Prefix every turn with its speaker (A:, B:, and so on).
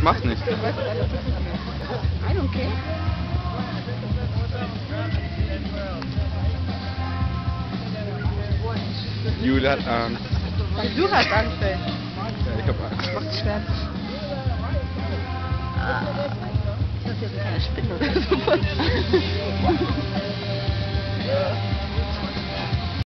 A: Ich mach's nicht.
B: Ich weiß alles. I don't care.
A: Jule hat Angst.
B: Du hast Angst, ey.
A: Ja, ich hab Angst.
B: Mach dich. Ah, ich hab hier so eine kleine Spinne oder sowas.